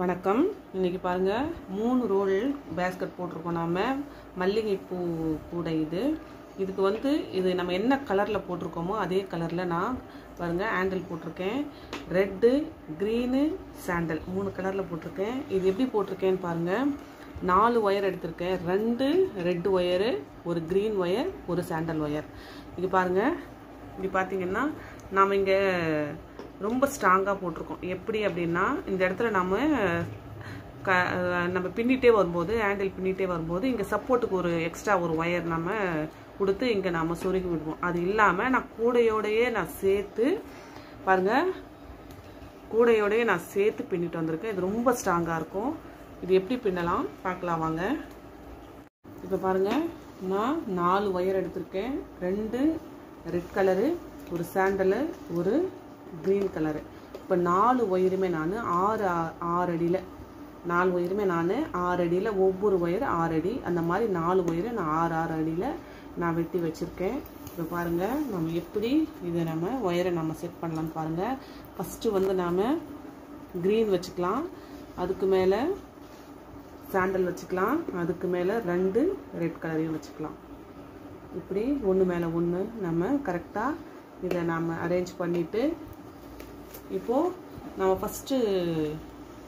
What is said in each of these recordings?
வணக்கம். இன்றைக்கி பாருங்க மூணு ரோல் பேஸ்கட் போட்டிருக்கோம் நாம். மல்லிகைப்பூ கூடை இது. இதுக்கு வந்து இது நம்ம என்ன கலரில் போட்டிருக்கோமோ அதே கலரில் நான் பாருங்க ஹேண்டில் போட்டிருக்கேன். ரெட்டு க்ரீனு சாண்டல் மூணு கலரில் போட்டிருக்கேன். இது எப்படி போட்டிருக்கேன்னு பாருங்கள் நாலு ஒயர் எடுத்திருக்கேன். ரெண்டு ரெட்டு ஒயரு ஒரு க்ரீன் ஒயர் ஒரு சாண்டல் ஒயர் இது பாருங்கள் இப்படி பார்த்தீங்கன்னா நாம் இங்கே ரொம்ப ஸ்ட்ராங்காக போட்டிருக்கோம். எப்படி அப்படின்னா இந்த இடத்துல நம்ம க நம்ம பின்னிட்டே வரும்போது ஹேண்டில் பின்னிட்டே வரும்போது இங்கே சப்போர்ட்டுக்கு ஒரு எக்ஸ்ட்ரா ஒரு ஒயர் நம்ம கொடுத்து இங்கே நாம் சொருகி விடுவோம். அது இல்லாமல் நான் கூடையோடையே நான் சேர்த்து பாருங்கள் கூடையோடையே நான் சேர்த்து பின்னிட்டு வந்திருக்கேன். இது ரொம்ப ஸ்ட்ராங்காக இருக்கும். இது எப்படி பின்னலாம்? பார்க்கலாம் வாங்க. இப்போ பாருங்கள் நான் நாலு ஒயர் எடுத்திருக்கேன். ரெண்டு ரெட் கலரு ஒரு சாண்டலு ஒரு க்ரீன் கலரு இப்போ நாலு ஒயருமே நான் ஆறு ஆ- ஆறு அடியில். நாலு ஒயருமே நான் ஆறு அடியில் ஒவ்வொரு ஒயர் ஆறு அடி. அந்த மாதிரி நாலு ஒயரு நான் ஆறு ஆறு அடியில் நான் வெட்டி வச்சுருக்கேன். இப்போ பாருங்கள் நம்ம எப்படி இதை நம்ம ஒயரை நம்ம செட் பண்ணலாம்னு பாருங்கள் ஃபஸ்ட்டு வந்து நாம் க்ரீன் வச்சுக்கலாம். அதுக்கு மேலே சாண்டல் வச்சுக்கலாம். அதுக்கு மேலே ரெண்டு ரெட் கலரையும் வச்சுக்கலாம். இப்படி ஒன்று மேலே ஒன்று நம்ம கரெக்டாக இதை நாம் அரேஞ்ச் பண்ணிவிட்டு இப்போது நம்ம ஃபஸ்ட்டு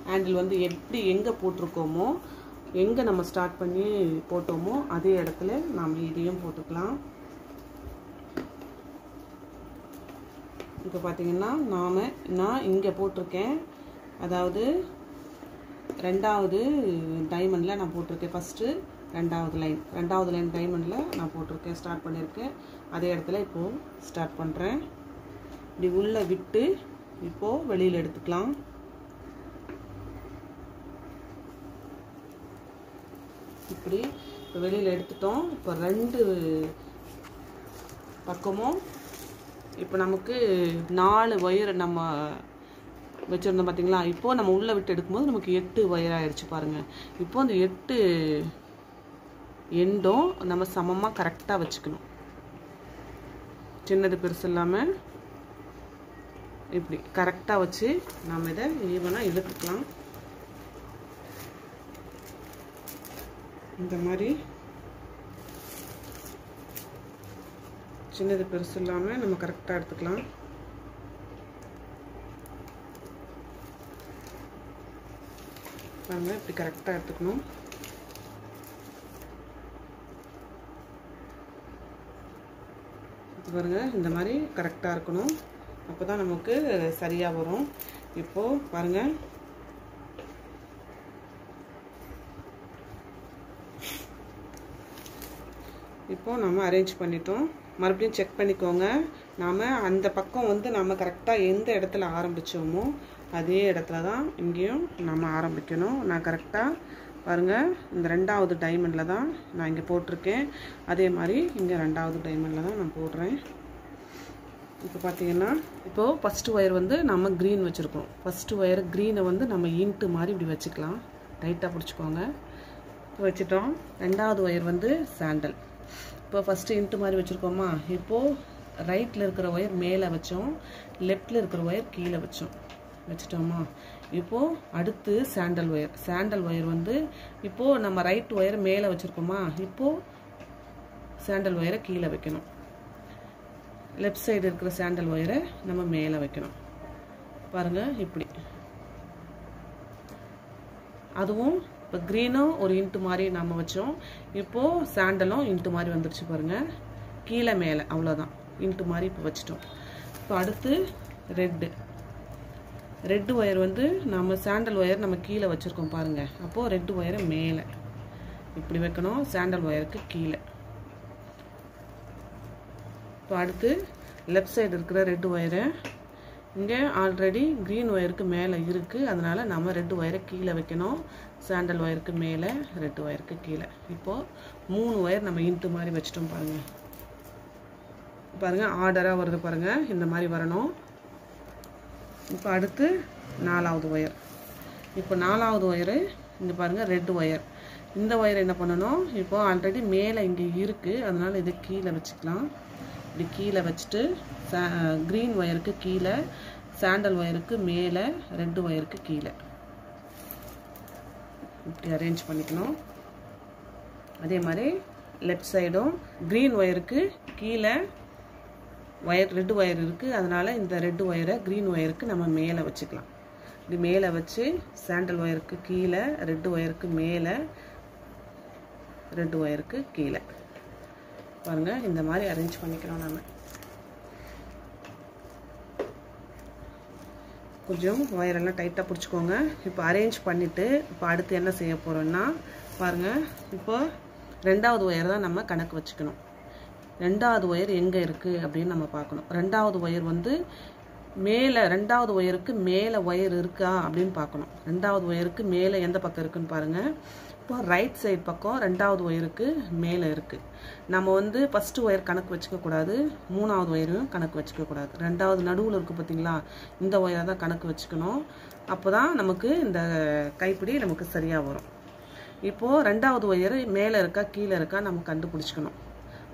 ஹேண்டில் வந்து எப்படி எங்கே போட்டிருக்கோமோ எங்கே நம்ம ஸ்டார்ட் பண்ணி போட்டோமோ அதே இடத்துல நாம் இதையும் போட்டுக்கலாம். இப்போ பார்த்திங்கன்னா நாம் நான் இங்கே போட்டிருக்கேன். அதாவது ரெண்டாவது டைமண்டில் நான் போட்டிருக்கேன் ஃபஸ்ட்டு ரெண்டாவது லைன் ரெண்டாவது லைன் டைமண்டில் நான் போட்டிருக்கேன் ஸ்டார்ட் பண்ணியிருக்கேன் அதே இடத்துல இப்போது ஸ்டார்ட் பண்ணுறேன் இப்படி உள்ளே விட்டு இப்போது வெளியில் எடுத்துக்கலாம். இப்படி இப்போ வெளியில் எடுத்துட்டோம். இப்போ ரெண்டு பக்கமும் இப்போ நமக்கு நாலு ஒயர் நம்ம வச்சுருந்தோம் பார்த்தீங்களா இப்போது நம்ம உள்ளே விட்டு எடுக்கும்போது நமக்கு எட்டு ஒயர் ஆயிடுச்சு பாருங்கள் இப்போ அந்த எட்டு எண்டும் நம்ம சமமாக கரெக்டாக வச்சுக்கணும். சின்னது பெருசு இல்லாமல் இப்படி கரெக்டாக வச்சு நம்ம இதை ஈவனாக இழுத்துக்கலாம். இந்த மாதிரி சின்னது பெருசு இல்லாமல் நம்ம கரெக்டாக எடுத்துக்கலாம். பாருங்கள் இப்படி கரெக்டாக எடுத்துக்கணும். பாருங்கள் இந்த மாதிரி கரெக்டாக இருக்கணும். அப்போ தான் நமக்கு சரியாக வரும். இப்போது பாருங்கள் இப்போ நம்ம அரேஞ்ச் பண்ணிட்டோம். மறுபடியும் செக் பண்ணிக்கோங்க. நாம் அந்த பக்கம் வந்து நம்ம கரெக்டாக எந்த இடத்துல ஆரம்பித்தோமோ அதே இடத்துல தான் இங்கேயும் நம்ம ஆரம்பிக்கணும். நான் கரெக்டாக பாருங்கள் இந்த ரெண்டாவது டைமண்டில் தான் நான் இங்கே போட்டிருக்கேன். அதே மாதிரி இங்கே ரெண்டாவது டைமண்டில் தான் நான் போடுறேன். இப்போ பார்த்தீங்கன்னா இப்போது ஃபஸ்ட்டு ஒயர் வந்து நம்ம க்ரீன் வச்சுருக்கோம். ஃபஸ்ட்டு ஒயர் க்ரீனை வந்து நம்ம இன்ட்டு மாதிரி இப்படி வச்சுக்கலாம். டைட்டாக பிடிச்சிக்கோங்க. இப்போ வச்சுட்டோம். ரெண்டாவது ஒயர் வந்து சாண்டல் இப்போ ஃபஸ்ட்டு இன்ட்டு மாதிரி வச்சுருக்கோமா? இப்போது ரைட்டில் இருக்கிற ஒயர் மேலே வச்சோம். லெஃப்டில் இருக்கிற ஒயர் கீழே வச்சோம். வச்சுட்டோமா? இப்போது அடுத்து சாண்டல் ஒயர் சாண்டல் ஒயர் வந்து இப்போது நம்ம ரைட் ஒயர் மேலே வச்சுருக்கோமா? இப்போது சாண்டல் ஒயரை கீழே வைக்கணும். லெஃப்ட் சைடு இருக்கிற சாண்டல் ஒயரை நம்ம மேலே வைக்கணும். பாருங்கள் இப்படி. அதுவும் இப்போ க்ரீனும் ஒரு இன்ட்டு மாதிரி நம்ம வச்சோம். இப்போது சாண்டலும் இன்ட்டு மாதிரி வந்துருச்சு பாருங்கள் கீழே மேலே அவ்வளோதான் இன்ட்டு மாதிரி இப்போ வச்சிட்டோம். இப்போ அடுத்து ரெட்டு ரெட்டு ஒயர் வந்து நம்ம சாண்டல் ஒயர் நம்ம கீழே வச்சுருக்கோம் பாருங்கள் அப்போது ரெட்டு ஒயரை மேலே. இப்படி வைக்கணும் சாண்டல் ஒயருக்கு கீழே. இப்போ அடுத்து லெஃப்ட் சைடு இருக்கிற ரெட் ஒயரு இங்கே ஆல்ரெடி க்ரீன் ஒயருக்கு மேலே இருக்குது அதனால் நம்ம ரெட் ஒயரை கீழே வைக்கணும். சாண்டல் ஒயருக்கு மேலே ரெட் ஒயருக்கு கீழே. இப்போது மூணு ஒயர் நம்ம இன்ட்டு மாதிரி வச்சிட்டோம் பாருங்கள் பாருங்கள் ஆர்டராக வருது பாருங்கள் இந்த மாதிரி வரணும். இப்போ அடுத்து நாலாவது ஒயர் இப்போ நாலாவது ஒயரு இங்கே பாருங்கள் ரெட் ஒயர் இந்த ஒயர் என்ன பண்ணணும்? இப்போது ஆல்ரெடி மேலே இங்கே இருக்குது அதனால் இதை கீழே வச்சுக்கலாம். இப்படி கீழே வச்சுட்டு க்ரீன் ஒயருக்கு கீழே சாண்டல் ஒயருக்கு மேலே ரெட்டு ஒயருக்கு கீழே. இப்படி அரேஞ்ச் பண்ணிக்கணும். அதே மாதிரி லெஃப்ட் சைடும் க்ரீன் ஒயருக்கு கீழே ஒயர் ரெட்டு ஒயர் இருக்குது அதனால் இந்த ரெட்டு ஒயரை க்ரீன் ஒயருக்கு நம்ம மேலே வச்சுக்கலாம். இப்படி மேலே வச்சு சாண்டல் ஒயருக்கு கீழே ரெட்டு ஒயருக்கு மேலே ரெட்டு ஒயருக்கு கீழே. பாருங்கள் இந்த மாதிரி அரேஞ்ச் பண்ணிக்கிறோம் நம்ம கொஞ்சம் ஒயரெல்லாம் டைட்டாக பிடிச்சிக்கோங்க. இப்போ அரேஞ்ச் பண்ணிவிட்டு இப்போ அடுத்து என்ன செய்ய போகிறோன்னா பாருங்கள் இப்போ ரெண்டாவது ஒயர் தான் நம்ம கணக்கு வச்சுக்கணும். ரெண்டாவது ஒயர் எங்கே இருக்குது அப்படின்னு நம்ம பார்க்கணும். ரெண்டாவது ஒயர் வந்து மேலே ரெண்டாவது ஒயருக்கு மேலே ஒயர் இருக்கா அப்படின்னு பார்க்கணும். ரெண்டாவது ஒயருக்கு மேலே எந்த பக்கம் இருக்குன்னு பாருங்கள் இப்போ ரைட் சைடு பக்கம் ரெண்டாவது ஒயருக்கு மேலே இருக்குது நம்ம வந்து ஃபஸ்ட்டு ஒயர் கணக்கு வச்சுக்கக்கூடாது மூணாவது ஒயரும் கணக்கு வச்சுக்கக்கூடாது ரெண்டாவது நடுவில் இருக்குது பார்த்தீங்களா இந்த ஒயரை தான் கணக்கு வச்சுக்கணும். அப்போ தான் நமக்கு இந்த கைப்பிடி நமக்கு சரியாக வரும். இப்போது ரெண்டாவது ஒயர் மேலே இருக்கா கீழே இருக்கா நம்ம கண்டுபிடிச்சிக்கணும்.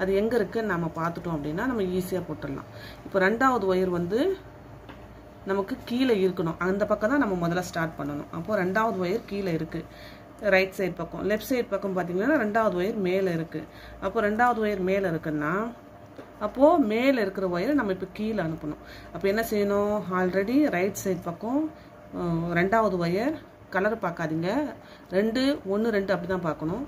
அது எங்கே இருக்குதுன்னு நம்ம பார்த்துட்டோம் அப்படின்னா நம்ம ஈஸியாக போட்டுடலாம். இப்போ ரெண்டாவது ஒயர் வந்து நமக்கு கீழே இருக்கணும். அந்த பக்கம் தான் நம்ம முதல்ல ஸ்டார்ட் பண்ணணும். அப்போது ரெண்டாவது ஒயர் கீழே இருக்குது ரைட் சைடு பக்கம் லெஃப்ட் சைடு பக்கம் பார்த்தீங்கன்னா ரெண்டாவது ஒயர் மேலே இருக்குது அப்போ ரெண்டாவது ஒயர் மேலே இருக்குன்னா அப்போது மேலே இருக்கிற ஒயரை நம்ம இப்போ கீழே அனுப்பணும். அப்போ என்ன செய்யணும்? ஆல்ரெடி ரைட் சைடு பக்கம் ரெண்டாவது ஒயர் கலர் பார்க்காதீங்க. ரெண்டு ஒன்று ரெண்டு அப்படி தான் பார்க்கணும்.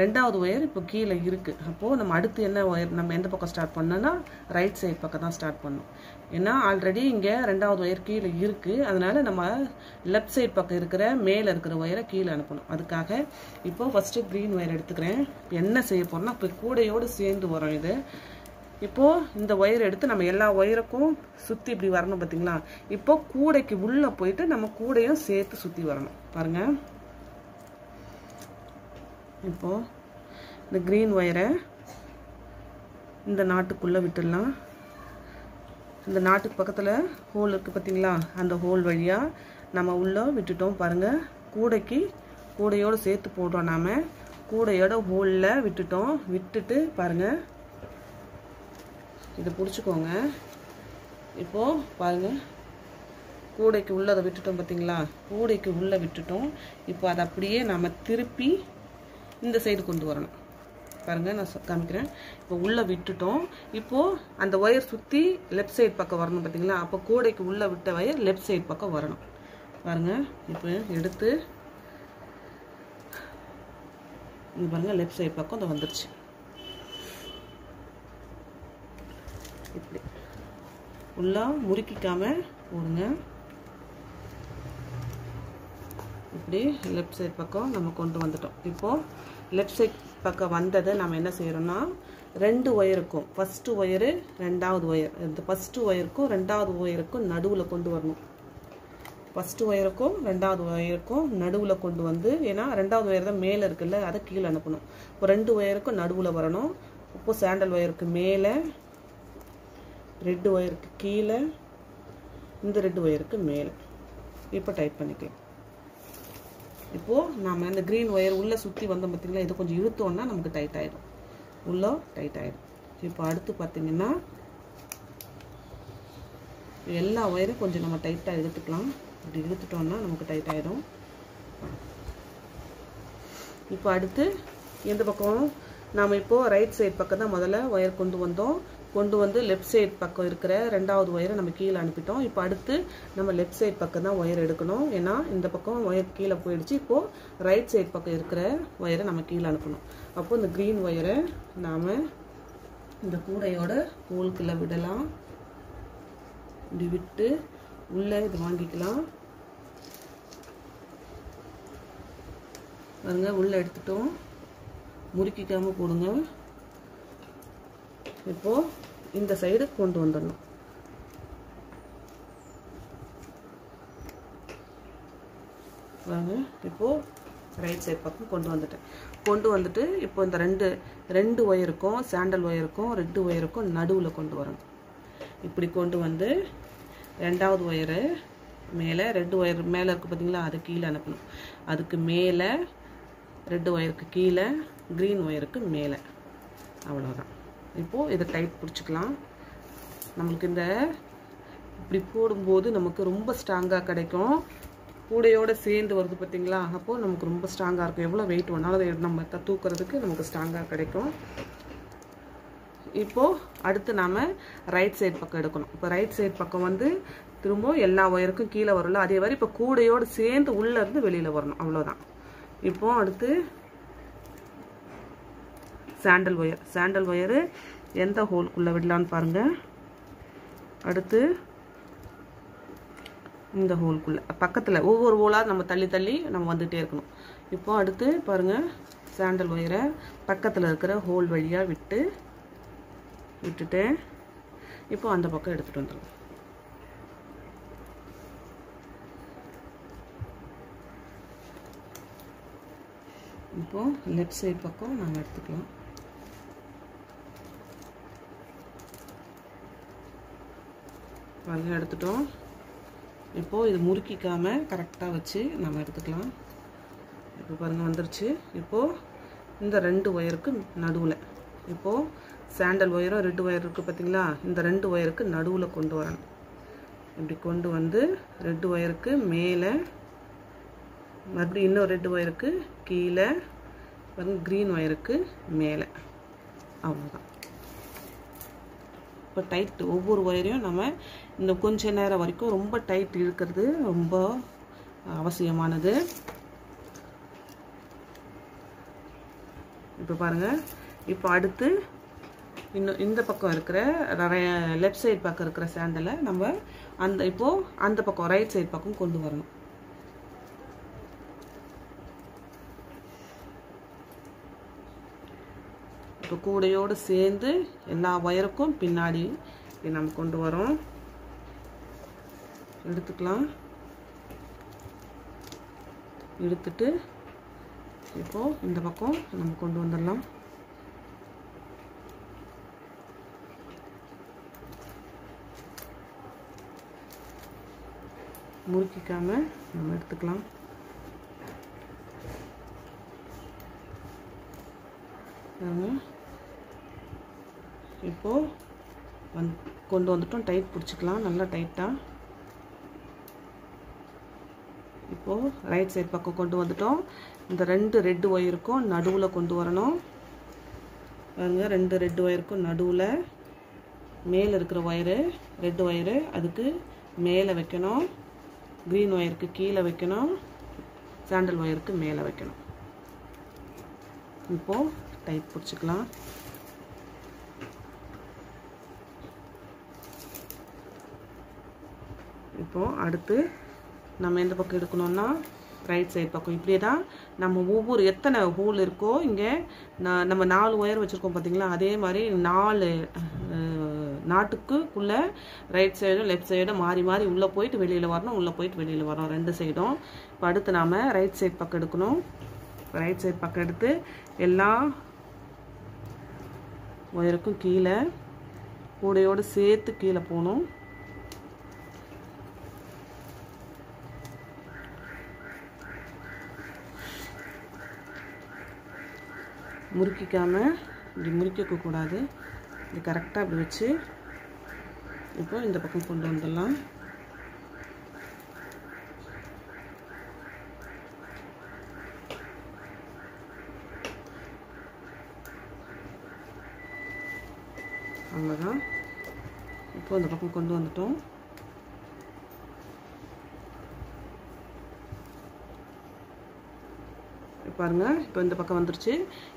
ரெண்டாவது ஒயர் இப்போ கீழே இருக்குது அப்போது நம்ம அடுத்து என்ன ஒயர் நம்ம எந்த பக்கம் ஸ்டார்ட் பண்ணோன்னா ரைட் சைடு பக்கம் தான் ஸ்டார்ட் பண்ணணும். ஏன்னா ஆல்ரெடி இங்கே ரெண்டாவது ஒயர் கீழே இருக்குது அதனால் நம்ம லெஃப்ட் சைட் பக்கம் இருக்கிற மேலே இருக்கிற ஒயரை கீழே அனுப்பணும். அதுக்காக இப்போது ஃபஸ்ட்டு க்ரீன் ஒயர் எடுத்துக்கிறேன். இப்போ என்ன செய்ய போகிறோம்னா இப்போ கூடையோடு சேர்ந்து வரும் இது. இப்போது இந்த ஒயர் எடுத்து நம்ம எல்லா ஒயருக்கும் சுற்றி இப்படி வரணும் பார்த்தீங்களா இப்போ கூடைக்கு உள்ளே போயிட்டு நம்ம கூடையும் சேர்த்து சுற்றி வரணும். பாருங்கள் இப்போது இந்த க்ரீன் ஒயரை இந்த நாட்டுக்குள்ளே விட்டுடலாம். இந்த நாட்டுக்கு பக்கத்தில் ஹோல் இருக்குது பார்த்தீங்களா அந்த ஹோல் வழியாக நம்ம உள்ளே விட்டுட்டோம் பாருங்கள் கூடைக்கு கூடையோடு சேர்த்து போடுறோம் நாம். கூடையோட ஹோலில் விட்டுட்டோம். விட்டுட்டு பாருங்கள் இதை பிடிச்சிக்கோங்க. இப்போது பாருங்கள் கூடைக்கு உள்ளதை விட்டுட்டோம் பார்த்தீங்களா கூடைக்கு உள்ளே விட்டுட்டோம். இப்போ அதை அப்படியே நம்ம திருப்பி இந்த சைடு கொண்டு வரணும். பாருங்கள் நான் காமிக்கிறேன். இப்போ உள்ளே விட்டுட்டோம். இப்போது அந்த ஒயர் சுற்றி லெஃப்ட் சைடு பக்கம் வரணும் பார்த்தீங்களா அப்போ கூடைக்கு உள்ளே விட்ட ஒயர் லெஃப்ட் சைடு பக்கம் வரணும். பாருங்கள் இப்போ எடுத்து இங்கே பாருங்கள் லெஃப்ட் சைடு பக்கம் அதை வந்துருச்சு. இப்படி. உள்ளே முறுக்கிக்காம போடுங்க. இப்படி லெஃப்ட் சைட் பக்கம் நம்ம கொண்டு வந்துட்டோம். இப்போது லெஃப்ட் சைட் பக்கம் வந்ததை நம்ம என்ன செய்கிறோம்னா ரெண்டு ஒயருக்கும் ஃபஸ்ட்டு ஒயரு ரெண்டாவது ஒயர். இந்த ஃபஸ்ட்டு ஒயருக்கும் ரெண்டாவது ஒயருக்கும் நடுவில் கொண்டு வரணும். ஃபஸ்ட்டு ஒயருக்கும் ரெண்டாவது ஒயருக்கும் நடுவில் கொண்டு வந்து ஏன்னா ரெண்டாவது ஒயர் தான் மேலே இருக்குல்ல அதை கீழே அனுப்பணும். இப்போ ரெண்டு ஒயருக்கும் நடுவில் வரணும். இப்போ சாண்டல் ஒயருக்கு மேலே ரெட்டு ஒயருக்கு கீழே இந்த ரெட்டு ஒயருக்கு மேலே. இப்போ டைப் பண்ணிக்கலாம். இப்போது நாம் இந்த க்ரீன் ஒயர் உள்ளே சுற்றி வந்தோம் பார்த்தீங்களா இது கொஞ்சம் இழுத்தோன்னா நமக்கு டைட் ஆகிடும் உள்ளே டைட் ஆகிடும் இப்போ அடுத்து பார்த்திங்கன்னா எல்லா ஒயரும் கொஞ்சம் நம்ம டைட்டாக இழுத்துக்கலாம். இப்படி இழுத்துட்டோம்னா நமக்கு டைட் ஆகிடும் இப்போ அடுத்து எந்த பக்கம் நாம் இப்போது ரைட் சைட் பக்கம் தான் முதல்ல ஒயர் கொண்டு வந்தோம். கொண்டு வந்து லெஃப்ட் சைட் பக்கம் இருக்கிற ரெண்டாவது ஒயரை நம்ம கீழே அனுப்பிட்டோம். இப்போ அடுத்து நம்ம லெஃப்ட் சைட் பக்கம் தான் ஒயர் எடுக்கணும். ஏன்னா இந்த பக்கம் ஒயர் கீழே போயிடுச்சு. இப்போது ரைட் சைட் பக்கம் இருக்கிற ஒயரை நம்ம கீழே அனுப்பணும். அப்போது இந்த க்ரீன் ஒயரை நாம் இந்த கூடையோட ஹோல்குள்ளே விடலாம். இப்படி விட்டு உள்ளே இது வாங்கிக்கலாம். பாருங்கள் உள்ளே எடுத்துட்டோம். முறுக்கிக்காமல் போடுங்க. இப்போது இந்த சைடு கொண்டு வந்துடணும். வாங்க இப்போது ரைட் சைட் பக்கம் கொண்டு வந்துட்டேன். கொண்டு வந்துட்டு இப்போ இந்த ரெண்டு ரெண்டு ஒயருக்கும் சாண்டல் ஒயருக்கும் ரெண்டு ஒயருக்கும் நடுவில் கொண்டு வரணும். இப்படி கொண்டு வந்து ரெண்டாவது ஒயரு மேலே ரெண்டு ஒயர் மேலே இருக்குது பார்த்தீங்களா அது கீழே அனுப்பணும். அதுக்கு மேலே ரெண்டு ஒயருக்கு கீழே க்ரீன் ஒயருக்கு மேலே. அவ்வளோதான் இப்போது இதை டைட் பிடிச்சிக்கலாம். நம்மளுக்கு இந்த இப்படி போடும்போது நமக்கு ரொம்ப ஸ்ட்ராங்காக கிடைக்கும். கூடையோடு சேர்ந்து வருது பார்த்தீங்களா? அப்போது நமக்கு ரொம்ப ஸ்ட்ராங்காக இருக்கும். எவ்வளோ வெயிட் வேணாலும் நம்ம த- தூக்குறதுக்கு நமக்கு ஸ்ட்ராங்காக கிடைக்கும். இப்போது அடுத்து நாம் ரைட் சைட் பக்கம் எடுக்கணும். இப்போ ரைட் சைட் பக்கம் வந்து திரும்ப எல்லா ஒயருக்கும் கீழே வரல அதே மாதிரி இப்போ கூடையோடு சேர்ந்து உள்ளேருந்து வெளியில் வரணும். அவ்வளோதான் இப்போது அடுத்து சாண்டல் ஒயர் சாண்டல் ஒயரு எந்த ஹோல்குள்ளே விடலான்னு பாருங்கள் அடுத்து இந்த ஹோல்குள்ளே பக்கத்தில் ஒவ்வொரு ஹோலாக நம்ம தள்ளி தள்ளி நம்ம வந்துகிட்டே இருக்கணும். இப்போ அடுத்து பாருங்கள் சாண்டல் ஒயரை பக்கத்தில் இருக்கிற ஹோல் வழியாக விட்டு விட்டுட்டு இப்போ அந்த பக்கம் எடுத்துகிட்டு வந்துடலாம். இப்போது லெஃப்ட் சைட் பக்கம் நாங்கள் எடுத்துக்கலாம். பாருங்க எடுத்துட்டோம். இப்போது இது முறுக்கிக்காமல் கரெக்டாக வச்சு நம்ம எடுத்துக்கலாம். இப்போ பாருங்கள் வந்துருச்சு. இப்போது இந்த ரெண்டு ஒயருக்கு நடுவில் இப்போது சாண்டல் ஒயரும் ரெட்டு ஒயர் இருக்குது பார்த்தீங்களா இந்த ரெண்டு ஒயருக்கு நடுவில் கொண்டு வரணும். இப்படி கொண்டு வந்து ரெட்டு ஒயருக்கு மேலே மறுபடியும் இன்னும் ரெட்டு ஒயருக்கு கீழே பாருங்க க்ரீன் ஒயருக்கு மேலே. அவ்வளோதான் இப்போ டைட் ஒவ்வொரு ஒயரையும் நம்ம இந்த கொஞ்ச நேரம் வரைக்கும் ரொம்ப டைட் இழுக்கிறது ரொம்ப அவசியமானது. இப்போ பாருங்கள் இப்போ அடுத்து இன்னும் இந்த பக்கம் இருக்கிற லெஃப்ட் சைடு பக்கம் இருக்கிற சேண்டலை நம்ம அந்த இப்போது அந்த பக்கம் ரைட் சைடு பக்கம் கொண்டு வரணும். இப்போ கூடையோடு சேர்ந்து எல்லா ஒயருக்கும் பின்னாடி இப்படி நம்ம கொண்டு வரோம். எடுத்துக்கலாம். எடுத்துட்டு இப்போ இந்த பக்கம் நம்ம கொண்டு வந்துடலாம். முறுக்கிக்காம நம்ம எடுத்துக்கலாம். பாருங்க. இப்போது வந் கொண்டு வந்துட்டோம். டைட் பிடிச்சிக்கலாம். நல்லா டைட்டாக இப்போது ரைட் சைட் பக்கம் கொண்டு வந்துட்டோம். இந்த ரெண்டு ரெட்டு ஒயருக்கும் நடுவில் கொண்டு வரணும். பாருங்க ரெண்டு ரெட்டு ஒயருக்கும் நடுவில் மேலே இருக்கிற ஒயரு ரெட்டு ஒயரு அதுக்கு மேலே வைக்கணும். க்ரீன் ஒயருக்கு கீழே வைக்கணும். சாண்டல் ஒயருக்கு மேலே வைக்கணும். இப்போது டைட் பிடிச்சிக்கலாம். இப்போது அடுத்து நம்ம எந்த பக்கம் எடுக்கணும்னா ரைட் சைடு பக்கம். இப்படியே தான் நம்ம ஒவ்வொரு எத்தனை ஹோல் இருக்கோ இங்கே நான் நம்ம நாலு ஒயர் வச்சுருக்கோம் பார்த்தீங்களா அதே மாதிரி நாலு நாட்டுக்குள்ளே ரைட் சைடும் லெஃப்ட் சைடும் மாறி மாறி உள்ளே போயிட்டு வெளியில் வரணும் உள்ளே போயிட்டு வெளியில் வரணும் ரெண்டு சைடும் இப்போ அடுத்து நாம் ரைட் சைடு பக்கம் எடுக்கணும். ரைட் சைடு பக்கம் எடுத்து எல்லா ஒயருக்கும் கீழே கூடையோடு சேர்த்து கீழே போகணும். முறுக்கிக்காமல் இப்படி முறுக்கிக்கக்கூடாது இது கரெக்டாக அப்படி வச்சு இப்போ இந்த பக்கம் கொண்டு வந்துடலாம். அவ்வளோதான் இப்போ இந்த பக்கம் கொண்டு வந்துட்டோம். பாருங்க. இப்போ இந்த பக்கம் வந்துருச்சு.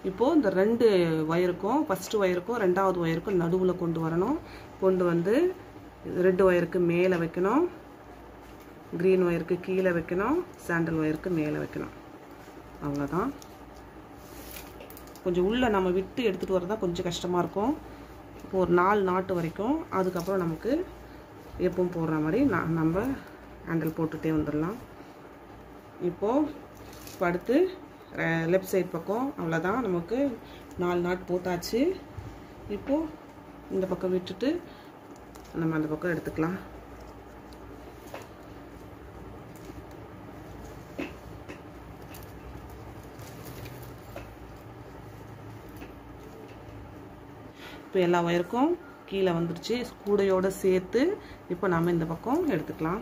இப்போது இந்த ரெண்டு ஒயருக்கும் ஃபஸ்ட்டு ஒயருக்கும் ரெண்டாவது ஒயருக்கும் நடுவில் கொண்டு வரணும். கொண்டு வந்து ரெட் ஒயருக்கு மேலே வைக்கணும். க்ரீன் ஒயருக்கு கீழே வைக்கணும். சாண்டல் ஒயருக்கு மேலே வைக்கணும். அவ்வளோதான் கொஞ்சம் உள்ளே நம்ம விட்டு எடுத்துகிட்டு வரதா கொஞ்சம் கஷ்டமாக இருக்கும். இப்போ ஒரு நாலு நாட்டு வரைக்கும் அதுக்கப்புறம் நமக்கு எப்பவும் போடுற மாதிரி நான் நம்ம ஹேண்டில் போட்டுகிட்டே வந்துடலாம். இப்போது அடுத்து லெஃப்ட் சைட் பக்கம். அவ்வளோதான் நமக்கு நாலு நாட் போட்டாச்சு. இப்போது இந்த பக்கம் விட்டுட்டு நம்ம அந்த பக்கம் எடுத்துக்கலாம். இப்போ எல்லா ஒயருக்கும் கீழே வந்துருச்சு. கூடையோடு சேர்த்து இப்போ நம்ம இந்த பக்கம் எடுத்துக்கலாம்.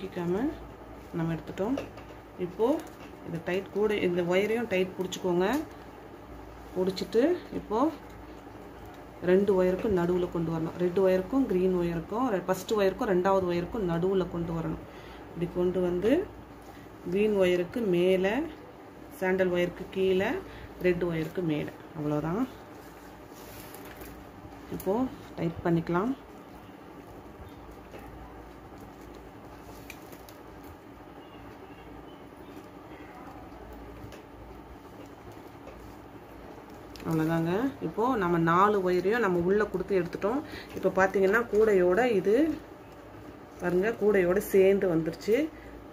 தூக்கிக்காம நம்ம எடுத்துட்டோம். இப்போது இந்த டைட் கூட இந்த ஒயரையும் டைட் பிடிச்சிக்கோங்க. பிடிச்சிட்டு இப்போது ரெண்டு ஒயருக்கும் நடுவில் கொண்டு வரணும். ரெண்டு ஒயருக்கும் க்ரீன் ஒயருக்கும் ஃபஸ்ட்டு ஒயருக்கும் ரெண்டாவது ஒயருக்கும் நடுவில் கொண்டு வரணும். இப்படி கொண்டு வந்து க்ரீன் ஒயருக்கு மேலே சாண்டல் ஒயருக்கு கீழே ரெட் ஒயருக்கு மேலே. அவ்வளோதான் இப்போது டைட் பண்ணிக்கலாம். அவ்வளோதாங்க இப்போது நம்ம நாலு ஒயரையும் நம்ம உள்ளே கொடுத்து எடுத்துட்டோம். இப்போ பார்த்தீங்கன்னா கூடையோட இது பாருங்கள் கூடையோடு சேர்ந்து வந்துருச்சு.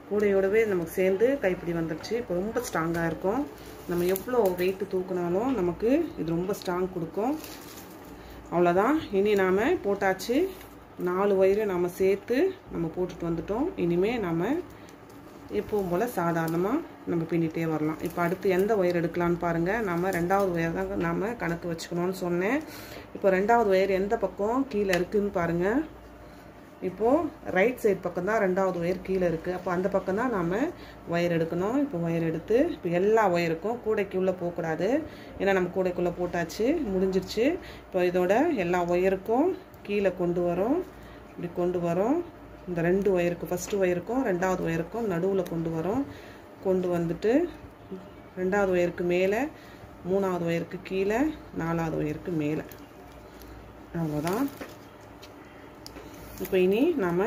கூடையோடவே நமக்கு சேர்ந்து கைப்பிடி வந்துருச்சு. இப்போ ரொம்ப ஸ்ட்ராங்காக இருக்கும். நம்ம எவ்வளோ வெயிட்டு தூக்குனாலும் நமக்கு இது ரொம்ப ஸ்ட்ராங் கொடுக்கும். அவ்வளோதான் இனி நாம் போட்டாச்சு. நாலு ஒயரை நாம் சேர்த்து நம்ம போட்டுட்டு வந்துட்டோம். இனிமேல் நம்ம எப்பவும் போல் சாதாரணமாக நம்ம பின்னிட்டே வரலாம். இப்போ அடுத்து எந்த ஒயர் எடுக்கலான்னு பாருங்கள் நம்ம ரெண்டாவது ஒயர் தான் நாம் கணக்கு வச்சுக்கணும்னு சொன்னேன். இப்போ ரெண்டாவது ஒயர் எந்த பக்கம் கீழே இருக்குதுன்னு பாருங்கள் இப்போது ரைட் சைட் பக்கம் தான் ரெண்டாவது ஒயர் கீழே இருக்குது அப்போ அந்த பக்கம் தான் நாம் ஒயர் எடுக்கணும். இப்போ ஒயர் எடுத்து இப்போ எல்லா ஒயருக்கும் கூடைக்கு உள்ளே போகக்கூடாது. ஏன்னா நம்ம கூடைக்குள்ளே போட்டாச்சு முடிஞ்சிருச்சு. இப்போ இதோட எல்லா ஒயருக்கும் கீழே கொண்டு வரோம். இப்படி கொண்டு வரோம். இந்த ரெண்டு ஒயருக்கு ஃபஸ்ட்டு ஒயருக்கும் ரெண்டாவது ஒயருக்கும் நடுவில் கொண்டு வரோம். கொண்டு வந்துட்டு ரெண்டாவது ஒயருக்கு மேலே மூணாவது ஒயருக்கு கீழே நாலாவது ஒயருக்கு மேலே. அவ்வளோதான் இப்போ இனி நாம்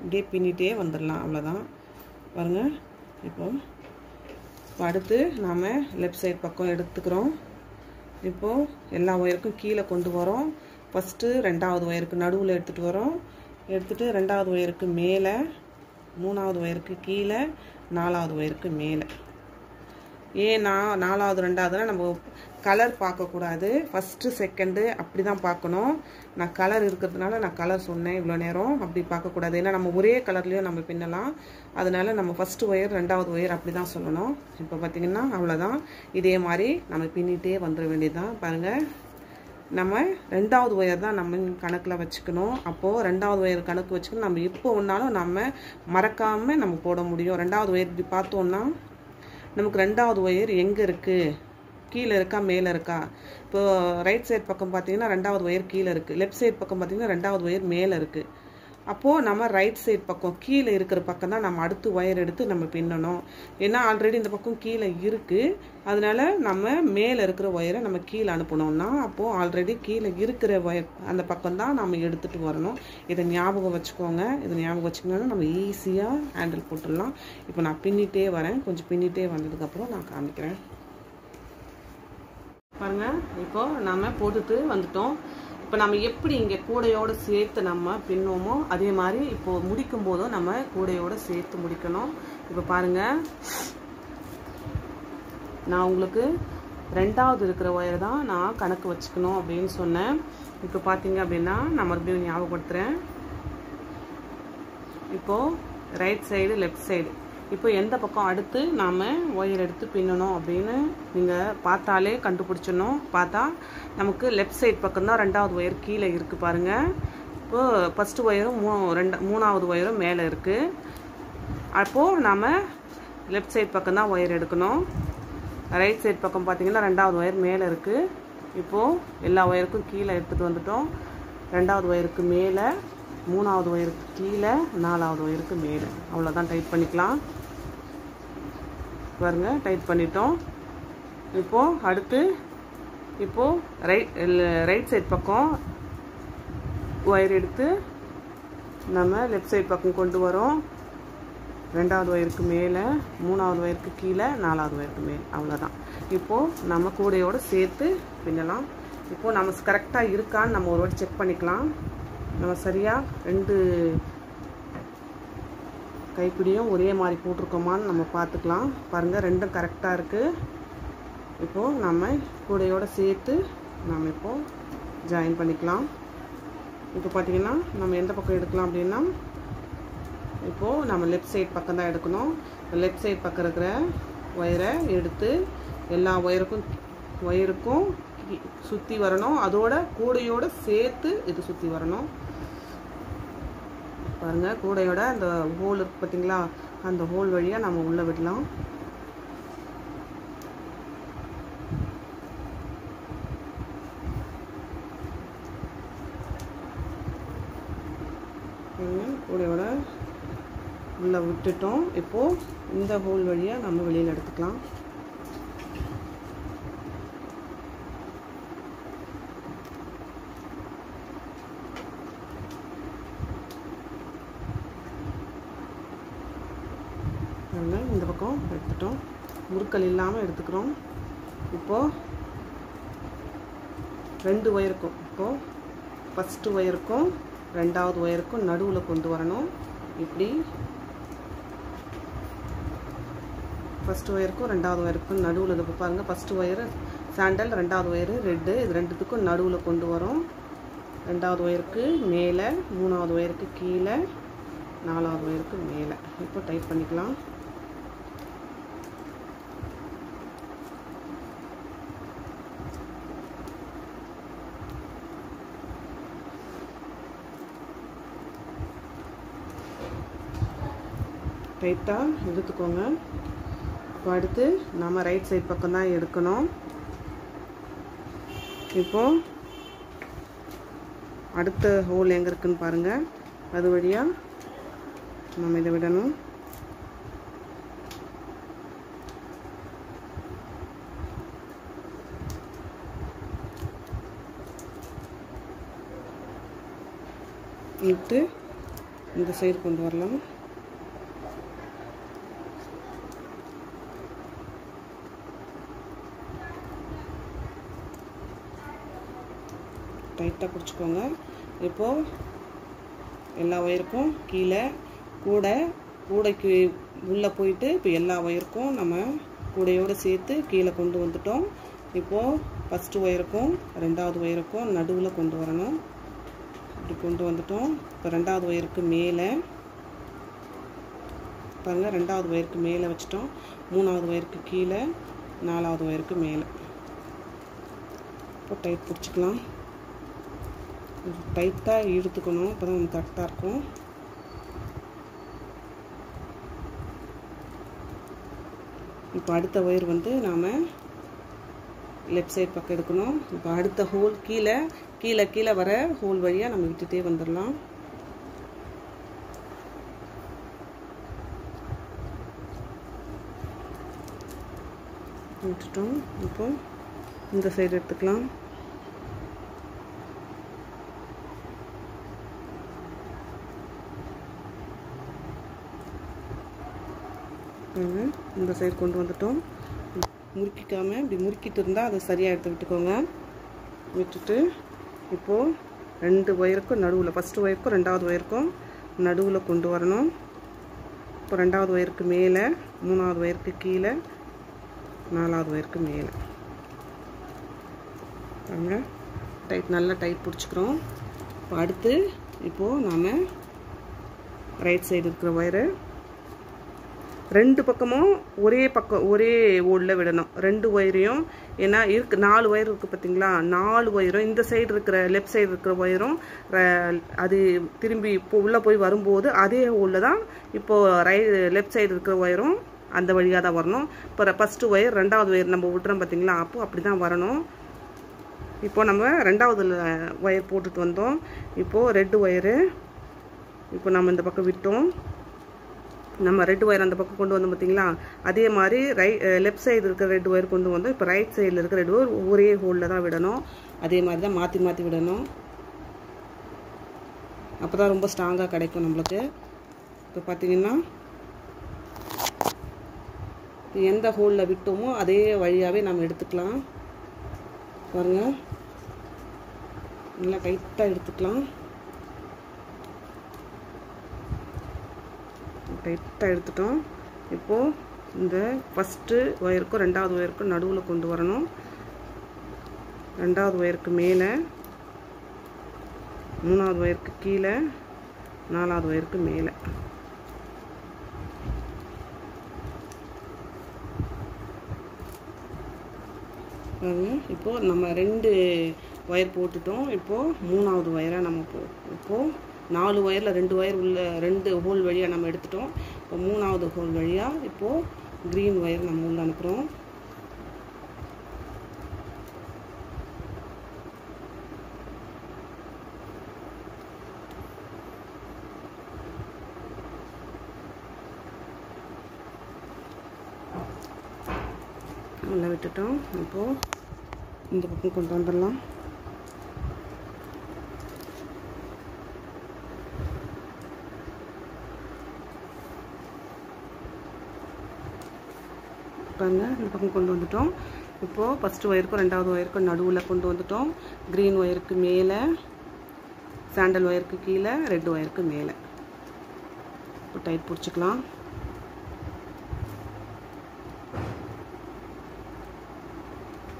இப்படியே பின்னிட்டே வந்துடலாம். அவ்வளோதான் பாருங்கள் இப்போ அடுத்து நாம் லெஃப்ட் சைட் பக்கம் எடுத்துக்கிறோம். இப்போது எல்லா ஒயருக்கும் கீழே கொண்டு வரோம். ஃபஸ்ட்டு ரெண்டாவது ஒயருக்கு நடுவில் எடுத்துகிட்டு வரோம். எடுத்துகிட்டு ரெண்டாவது ஒயருக்கு மேலே மூணாவது ஒயருக்கு கீழே நாலாவது ஒயருக்கு மேலே. ஏன் நான் நாலாவது ரெண்டாவதுனா நம்ம கலர் பார்க்கக்கூடாது. ஃபஸ்ட்டு செகண்டு அப்படி தான் பார்க்கணும். நான் கலர் இருக்கிறதுனால நான் கலர் சொன்னேன் இவ்வளோ நேரம். அப்படி பார்க்கக்கூடாது. ஏன்னா நம்ம ஒரே கலர்லேயும் நம்ம பின்னலாம். அதனால நம்ம ஃபஸ்ட்டு ஒயர் ரெண்டாவது ஒயர் அப்படி தான் சொல்லணும். இப்போ பார்த்திங்கன்னா அவ்வளோதான் இதே மாதிரி நம்ம பின்னிட்டே வந்துட வேண்டியது தான் பாருங்கள் நம்ம ரெண்டாவது ஒயர் தான் நம்ம கணக்கில் வச்சுக்கணும். அப்போது ரெண்டாவது ஒயர் கணக்கு வச்சுக்கணும். நம்ம எப்போ ஒன்றாலும் நம்ம மறக்காமல் நம்ம போட முடியும். ரெண்டாவது ஒயர் இப்படி பார்த்தோன்னா நமக்கு ரெண்டாவது ஒயர் எங்கே இருக்குது கீழே இருக்கா? மேலே இருக்கா? இப்போ ரைட் சைட் பக்கம் பார்த்தீங்கன்னா ரெண்டாவது ஒயர் கீழே இருக்குது லெஃப்ட் சைட் பக்கம் பார்த்தீங்கன்னா ரெண்டாவது ஒயர் மேலே இருக்குது அப்போது நம்ம ரைட் சைட் பக்கம் கீழே இருக்கிற பக்கம் தான் நம்ம அடுத்து ஒயர் எடுத்து நம்ம பின்னணும். ஏன்னா ஆல்ரெடி இந்த பக்கம் கீழே இருக்குது அதனால நம்ம மேலே இருக்கிற ஒயரை நம்ம கீழே அனுப்பணும்னா அப்போது ஆல்ரெடி கீழே இருக்கிற ஒயர் அந்த பக்கம் தான் நம்ம எடுத்துகிட்டு வரணும். இதை ஞாபகம் வச்சுக்கோங்க. இதை ஞாபகம் வச்சுக்கோங்கன்னா நம்ம ஈஸியாக ஹேண்டில் போட்டுடலாம். இப்போ நான் பின்னிட்டே வரேன். கொஞ்சம் பின்னிட்டே வந்ததுக்கப்புறம் நான் காமிக்கிறேன். பாருங்கள் இப்போது நம்ம போட்டுட்டு வந்துட்டோம். இப்போ நம்ம எப்படி இங்கே கூடையோடு சேர்த்து நம்ம பின்னோமோ அதே மாதிரி இப்போது முடிக்கும் போதும் நம்ம கூடையோடு சேர்த்து முடிக்கணும். இப்போ பாருங்க. நான் உங்களுக்கு ரெண்டாவது இருக்கிற ஒயர் தான் நான் கணக்கு வச்சுக்கணும் அப்படின்னு சொன்னேன். இப்போ பார்த்தீங்க அப்படின்னா நான் மறுபடியும் ஞாபகப்படுத்துகிறேன் இப்போது ரைட் சைடு லெஃப்ட் சைடு இப்போ எந்த பக்கம் அடுத்து நாம் ஒயர் எடுத்து பின்னணும் அப்படின்னு நீங்கள் பார்த்தாலே கண்டுபிடிச்சிடணும். பார்த்தா நமக்கு லெஃப்ட் சைட் பக்கம் தான் ரெண்டாவது ஒயர் கீழே இருக்குது பாருங்கள் இப்போது ஃபஸ்ட்டு ஒயரும் மூ ரெண்டு மூணாவது ஒயரும் மேலே இருக்குது அப்போது நாம் லெஃப்ட் சைட் பக்கம் தான் ஒயர் எடுக்கணும். ரைட் சைட் பக்கம் பார்த்திங்கன்னா ரெண்டாவது ஒயர் மேலே இருக்குது இப்போது எல்லா ஒயருக்கும் கீழே எடுத்துகிட்டு வந்துட்டோம். ரெண்டாவது ஒயருக்கு மேலே மூணாவது ஒயருக்கு கீழே நாலாவது ஒயருக்கு மேலே. அவ்வளோதான் டைட் பண்ணிக்கலாம். பாருங்க டைட் பண்ணிட்டோம். இப்போது அடுத்து இப்போது ரைட் ரைட் சைட் பக்கம் ஒயர் எடுத்து நம்ம லெஃப்ட் சைட் பக்கம் கொண்டு வரோம். ரெண்டாவது ஒயருக்கு மேலே மூணாவது ஒயருக்கு கீழே நாலாவது ஒயருக்கு மேலே. அவ்வளோதான் இப்போது நம்ம கூடையோடு சேர்த்து பின்னலாம். இப்போது நம்ம கரெக்டாக இருக்கான்னு நம்ம ஒரு வாட்டி செக் பண்ணிக்கலாம். நம்ம சரியாக ரெண்டு கைப்பிடியும் ஒரே மாதிரி போட்டிருக்கோமான்னு நம்ம பார்த்துக்கலாம். பாருங்கள் ரெண்டும் கரெக்டாக இருக்குது இப்போது நம்ம கூடையோடு சேர்த்து நம்ம இப்போது ஜாயின் பண்ணிக்கலாம். இப்போ பார்த்திங்கன்னா நம்ம எந்த பக்கம் எடுக்கலாம் அப்படின்னா இப்போது நம்ம லெஃப்ட் சைட் பக்கம் தான் எடுக்கணும். லெஃப்ட் சைட் பக்கம் இருக்கிற ஒயரை எடுத்து எல்லா ஒயருக்கும் ஒயருக்கும் சுற்றி வரணும். அதோட கூடையோடு சேர்த்து இது சுற்றி வரணும். பாருங்கள் கூடையோட அந்த ஹோல் இருக்கு பார்த்தீங்களா அந்த ஹோல் வழியாக நம்ம உள்ளே விடலாம். கூடையோட உள்ளே விட்டுட்டோம். இப்போது இந்த ஹோல் வழியாக நம்ம வெளியில் எடுத்துக்கலாம் நல்லா இந்த பக்கம் எடுத்துட்டோம் முறுக்கல் இல்லாமல் எடுத்துக்கிறோம். இப்போது ரெண்டு ஒயருக்கும் இப்போது ஃபஸ்ட்டு ஒயருக்கும் ரெண்டாவது ஒயருக்கும் நடுவில் கொண்டு வரணும். இப்படி ஃபஸ்ட்டு ஒயருக்கும் ரெண்டாவது ஒயருக்கும் நடுவில் இது பாருங்கள் ஃபஸ்ட்டு ஒயரு சாண்டல் ரெண்டாவது ஒயரு ரெட்டு இது ரெண்டுத்துக்கும் நடுவில் கொண்டு வரோம். ரெண்டாவது ஒயருக்கு மேலே மூணாவது ஒயருக்கு கீழே நாலாவது ஒயருக்கு மேலே. இப்போ டைப் பண்ணிக்கலாம். டைட்டாக இழுத்துக்கோங்க இப்போ அடுத்து நம்ம ரைட் சைட் பக்கம் தான் எடுக்கணும். இப்போ அடுத்த ஹோல் எங்கே இருக்குன்னு பாருங்கள் அது வழியாக நம்ம இதை விடணும். விட்டு இந்த சைடு கொண்டு வரலாம். டைட்டாக பிடிச்சிக்கோங்க. இப்போது எல்லா ஒயருக்கும் கீழே கூடை கூடைக்கு உள்ளே போயிட்டு இப்போ எல்லா ஒயருக்கும் நம்ம கூடையோடு சேர்த்து கீழே கொண்டு வந்துட்டோம். இப்போது ஃபஸ்ட்டு ஒயருக்கும் ரெண்டாவது ஒயருக்கும் நடுவில் கொண்டு வரணும். இப்படி கொண்டு வந்துட்டோம். இப்போ ரெண்டாவது ஒயருக்கு மேலே பாருங்கள் ரெண்டாவது ஒயருக்கு மேலே வச்சிட்டோம். மூணாவது ஒயருக்கு கீழே நாலாவது ஒயருக்கு மேலே. இப்போ டைட் பிடிச்சிக்கலாம். டைட்டாக இழுத்துக்கணும். அப்போ தான் நமக்கு கரெக்டாக இருக்கும். இப்போ அடுத்த ஒயர் வந்து நாம் லெஃப்ட் சைட் பக்கம் எடுக்கணும். இப்போ அடுத்த ஹோல் கீழே கீழே கீழே வர ஹோல் வழியாக நம்ம விட்டுட்டே வந்துடலாம். விட்டுட்டோம். இப்போ இந்த சைடு எடுத்துக்கலாம். இந்த சைடு கொண்டு வந்துட்டோம். முறுக்கிக்காமல் இப்படி முறுக்கிட்டு இருந்தால் அதை சரியாக எடுத்து விட்டுக்கோங்க. விட்டுட்டு இப்போது ரெண்டு ஒயருக்கும் நடுவில் ஃபஸ்ட்டு ஒயருக்கும் ரெண்டாவது ஒயருக்கும் நடுவில் கொண்டு வரணும். இப்போ ரெண்டாவது ஒயருக்கு மேலே மூணாவது ஒயருக்கு கீழே நாலாவது ஒயருக்கு மேலே. பாருங்க. டைட் நல்லா டைட் பிடிச்சிக்கிறோம். இப்போ அடுத்து இப்போது நாம் ரைட் சைடு இருக்கிற ஒயரை ரெண்டு பக்கமும் ஒரே பக்கம் ஒரே ஓடில் விடணும். ரெண்டு ஒயரையும் ஏன்னா இருக்கு நாலு ஒயர் இருக்குது பார்த்தீங்களா நாலு ஒயரும் இந்த சைடு இருக்கிற லெஃப்ட் சைடு இருக்கிற ஒயரும் அது திரும்பி இப்போ உள்ளே போய் வரும்போது அதே ஓடில் தான் இப்போது ரை லெஃப்ட் சைடு இருக்கிற ஒயரும் அந்த வழியாக தான் வரணும். இப்போ ஃபஸ்ட்டு ஒயர் ரெண்டாவது ஒயர் நம்ம விட்டுறோம் பார்த்தீங்களா அப்போது அப்படி தான் வரணும். இப்போ நம்ம ரெண்டாவது ஒயர் போட்டுட்டு வந்தோம். இப்போது ரெட்டு ஒயரு இப்போ நம்ம இந்த பக்கம் விட்டோம். நம்ம ரெட் ஒயர் அந்த பக்கம் கொண்டு வந்தோம் பார்த்தீங்களா அதே மாதிரி ரை லெஃப்ட் சைடு இருக்கிற ரெட் ஒயர் கொண்டு வந்தோம் இப்போ ரைட் சைடில் இருக்கிற ரெட் ஒயர் ஒரே ஹோலில் தான் விடணும். அதே மாதிரி தான் மாற்றி மாற்றி விடணும். அப்போ தான் ரொம்ப ஸ்ட்ராங்காக கிடைக்கும் நம்மளுக்கு. இப்போ பார்த்தீங்கன்னா எந்த ஹோலில் விட்டோமோ அதே வழியாகவே நம்ம எடுத்துக்கலாம். பாருங்கள் நல்லா டைட்டாக எடுத்துக்கலாம். டைட்டாக எடுத்துட்டோம். இப்போது இந்த ஃபஸ்ட்டு ஒயருக்கும் ரெண்டாவது ஒயருக்கும் நடுவில் கொண்டு வரணும். ரெண்டாவது ஒயருக்கு மேலே மூணாவது ஒயருக்கு கீழே நாலாவது ஒயருக்கு மேலே. இப்போது நம்ம ரெண்டு ஒயர் போட்டுட்டோம். இப்போது மூணாவது ஒயரை நம்ம போ இப்போது நாலு ஒயரில் ரெண்டு ஒயர் உள்ள ரெண்டு ஹோல் வழியாக நம்ம எடுத்துட்டோம். இப்போ மூணாவது ஹோல் வழியாக இப்போது க்ரீன் ஒயர் நம்ம உள்ள அனுப்புகிறோம் நல்லா விட்டுட்டோம். இப்போது இந்த பக்கம் கொண்டு வந்துடலாம் பாருங்க இந்த பக்கம் கொண்டு வந்துட்டோம். இப்போது ஃபஸ்ட்டு ஒயருக்கும் ரெண்டாவது ஒயருக்கும் நடுவில் கொண்டு வந்துட்டோம். க்ரீன் ஒயருக்கு மேலே சாண்டல் ஒயருக்கு கீழே ரெட் ஒயருக்கு மேலே. இப்போ டைட் பிடிச்சிக்கலாம்.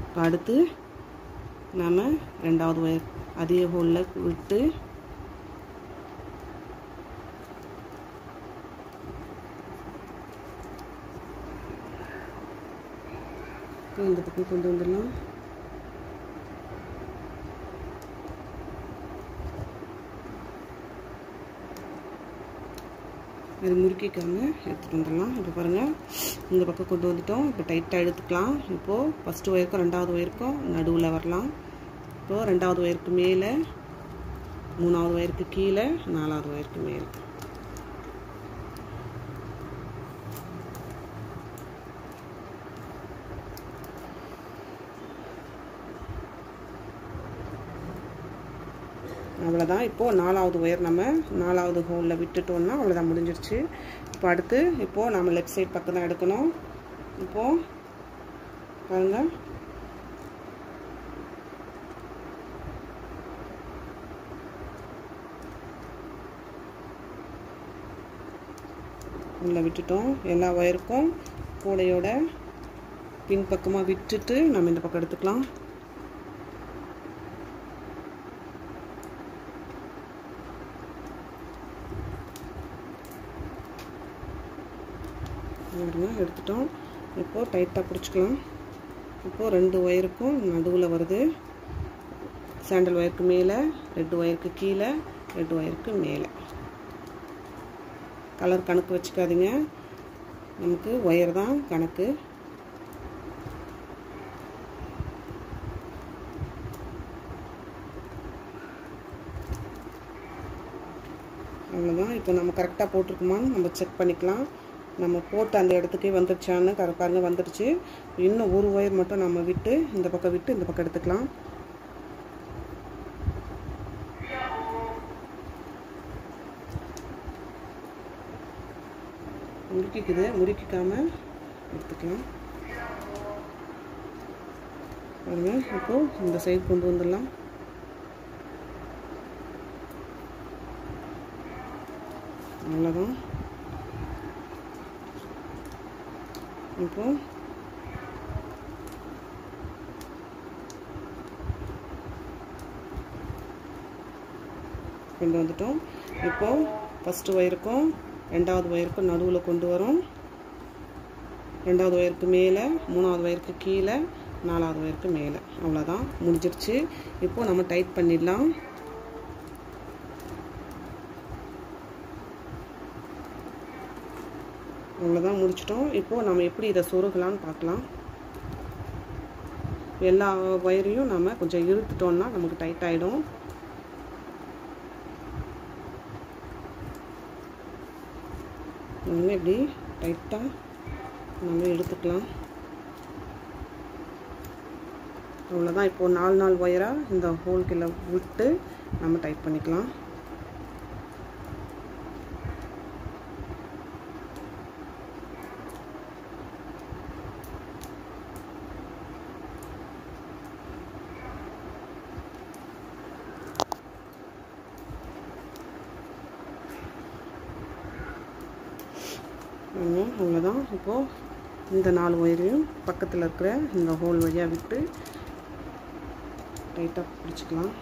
இப்போ அடுத்து நாம் ரெண்டாவது ஒயர் அதே ஹோலில் விட்டு பக்கம் இந்த பக்கம் கொண்டு வந்துடலாம். அது முறுக்கிக்காம எடுத்துகிட்டு வந்துடலாம். இப்போ பாருங்கள் இந்த பக்கம் கொண்டு வந்துட்டோம். இப்போ டைட்டாக எடுத்துக்கலாம். இப்போது ஃபஸ்ட்டு ஒயருக்கும் ரெண்டாவது ஒயருக்கும் நடுவில் வரலாம். இப்போது ரெண்டாவது ஒயருக்கு மேலே மூணாவது ஒயருக்கு கீழே நாலாவது ஒயருக்கு மேலே. அவ்வளோதான் இப்போது நாலாவது ஒயர் நம்ம நாலாவது ஹோலில் விட்டுட்டோம்னா அவ்வளோதான் முடிஞ்சிருச்சு. இப்போ அடுத்து இப்போது நம்ம லெஃப்ட் சைட் பக்கம் தான் எடுக்கணும் இப்போது பாருங்கள் உள்ளே விட்டுட்டோம். எல்லா ஒயருக்கும் கூடையோட பின்பக்கமாக விட்டுட்டு நம்ம இந்த பக்கம் எடுத்துக்கலாம். பாருங்க எடுத்துட்டோம். இப்போது டைட்டாக பிடிச்சிக்கலாம். இப்போது ரெண்டு ஒயருக்கும் நடுவில் வருது. சாண்டல் ஒயருக்கு மேலே ரெட்டு ஒயருக்கு கீழே ரெட்டு ஒயருக்கு மேலே. கலர் கணக்கு வச்சுக்காதீங்க. நமக்கு ஒயர் தான் கணக்கு. அவ்வளோதான் இப்போ நம்ம கரெக்டாக போட்டிருக்குமான்னு நம்ம செக் பண்ணிக்கலாம். நம்ம போட்டு அந்த இடத்துக்கே வந்துருச்சான்னு கர பாருங்கள் வந்துடுச்சு இன்னும் ஒரு ஒயர் மட்டும் நம்ம விட்டு இந்த பக்கம் விட்டு இந்த பக்கம் எடுத்துக்கலாம். முறுக்கிக்குது. முறுக்கிக்காம எடுத்துக்கலாம். பாருங்கள் இப்போ இந்த சைடு கொண்டு வந்துடலாம். அவ்வளோதான் இப்போ கொண்டு வந்துட்டோம். இப்போ ஃபஸ்ட்டு ஒயருக்கும் ரெண்டாவது ஒயருக்கும் நடுவில் கொண்டு வரும். ரெண்டாவது ஒயருக்கு மேலே மூணாவது ஒயருக்கு கீழே நாலாவது ஒயருக்கு மேலே. அவ்வளோதான் முடிஞ்சிருச்சு. இப்போது நம்ம டைட் பண்ணிடலாம். அவ்வளோதான் முடிச்சிட்டோம். இப்போது நம்ம எப்படி இதை சொருகலான்னு பார்க்கலாம். எல்லா ஒயரையும் நம்ம கொஞ்சம் இழுத்துட்டோம்னா நமக்கு டைட் ஆகிடும் நம்ம இப்படி டைட்டாக நம்ம எடுத்துக்கலாம் அவ்வளோதான் இப்போது நாலு நாள் ஒயராக இந்த ஹோல்கில் விட்டு நம்ம டைட் பண்ணிக்கலாம். அவ்வளோதான் இப்போது இந்த நாலு ஒயரையும் பக்கத்தில் இருக்கிற இந்த ஹோல் வழியாக விட்டு டைட்டாக பிடிச்சிக்கலாம்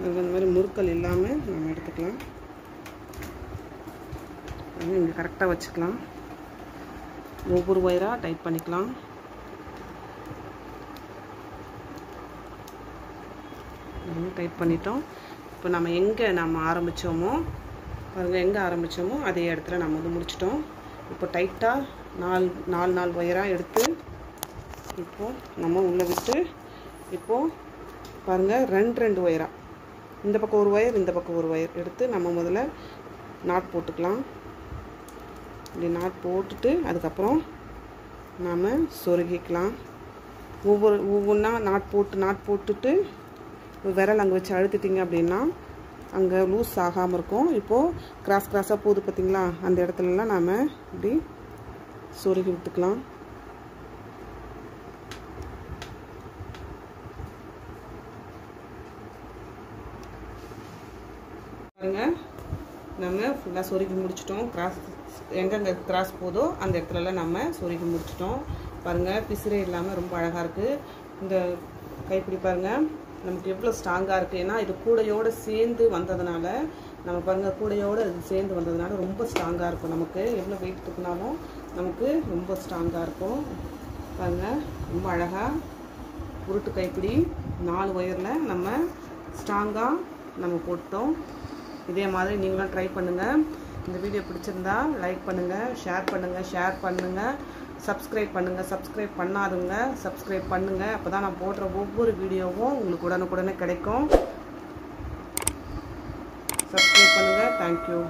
பாருங்கள் இந்த மாதிரி முறுக்கல் இல்லாமல் நம்ம எடுத்துக்கலாம் இங்கே கரெக்டாக வச்சுக்கலாம். ஒவ்வொரு ஒயராக டைட் பண்ணிக்கலாம். டைட் பண்ணிட்டோம். இப்போ நம்ம எங்கே நம்ம ஆரம்பித்தோமோ பாருங்கள் எங்கே ஆரம்பித்தோமோ அதே இடத்துல நம்ம வந்து முடிச்சிட்டோம். இப்போ டைட்டாக நாலு நாலு நாலு ஒயராக எடுத்து இப்போது நம்ம உள்ளே விட்டு இப்போது பாருங்கள் ரெண்டு ரெண்டு ஒயராக இந்த பக்கம் ஒரு ஒயர் இந்த பக்கம் ஒரு ஒயர் எடுத்து நம்ம முதல்ல நாட் போட்டுக்கலாம். இப்படி நாட் போட்டுட்டு அதுக்கப்புறம் நாம் சொருகிக்கலாம். ஒவ்வொரு ஒவ்வொன்றா நாட் போட்டு நாட் போட்டுட்டு விரல் அங்கே வச்சு அழுத்திட்டிங்க அப்படின்னா அங்கே லூஸ் ஆகாமல் இருக்கும். இப்போது கிராஸ் கிராஸாக போகுது பார்த்திங்களா அந்த இடத்துலலாம் நாம் இப்படி சொருகி விட்டுக்கலாம். பாருங்க. நம்ம ஃபுல்லாக சொருகி முடிச்சிட்டோம். கிராஸ் எங்கெங்கே கிராஸ் போதோ அந்த இடத்துலலாம் நம்ம சொருகி முடிச்சிட்டோம் பாருங்கள் பிசிறே இல்லாமல் ரொம்ப அழகாக இருக்குது இந்த கைப்பிடி பாருங்கள் நமக்கு எவ்வளோ ஸ்ட்ராங்காக இருக்குது ஏன்னா இது கூடையோடு சேர்ந்து வந்ததுனால நம்ம பாருங்கள் கூடையோடு இது சேர்ந்து வந்ததுனால ரொம்ப ஸ்ட்ராங்காக இருக்கும். நமக்கு எவ்வளோ வெயிட் தூக்கினாலும் நமக்கு ரொம்ப ஸ்ட்ராங்காக இருக்கும். பாருங்கள் ரொம்ப அழகாக உருட்டு கைப்பிடி. நாலு ஒயரில் நம்ம ஸ்ட்ராங்காக நம்ம போட்டோம். இதே மாதிரி நீங்களும் ட்ரை பண்ணுங்கள் இந்த வீடியோ பிடிச்சிருந்தா லைக் பண்ணுங்கள் ஷேர் பண்ணுங்கள் ஷேர் பண்ணுங்கள் சப்ஸ்கிரைப் பண்ணுங்கள் சப்ஸ்கிரைப் பண்ணாதுங்க சப்ஸ்கிரைப் பண்ணுங்கள் அப்போ தான் நான் போடுற ஒவ்வொரு வீடியோவும் உங்களுக்கு உடனுக்குடனே கிடைக்கும். சப்ஸ்கிரைப் பண்ணுங்கள் தேங்க்யூ